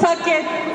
suck it.